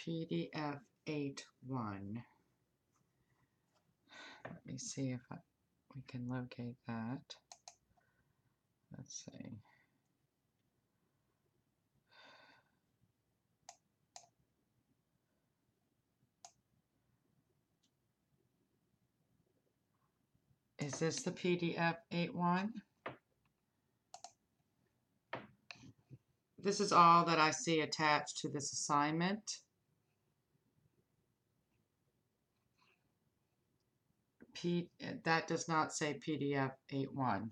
PDF 8.1. Let me see if I, we can locate that. Let's see. Is this the PDF 8.1? This is all that I see attached to this assignment. P, eh, that does not say PDF 8.1.